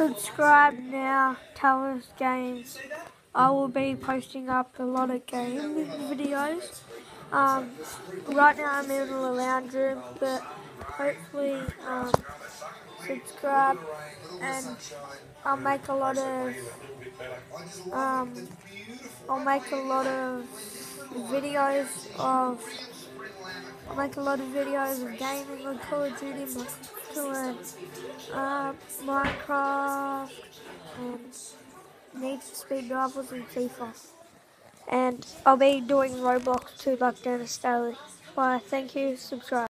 subscribe now, Tallis Games. I will be posting up a lot of game videos. Um, right now I'm in the lounge room, but hopefully um, subscribe and I'll make a lot of um, I'll make a lot of videos of I'll make a lot of videos of gaming on Call of Duty, uh, Minecraft, for Speed Rivals and FIFA. And I'll be doing Roblox too, like Denis Daily. Bye, thank you, subscribe.